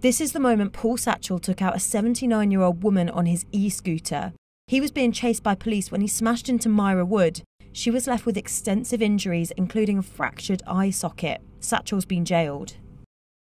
This is the moment Paul Satchell took out a 79 year old woman on his e scooter. He was being chased by police when he smashed into Myra Wood. She was left with extensive injuries, including a fractured eye socket. Satchell's been jailed.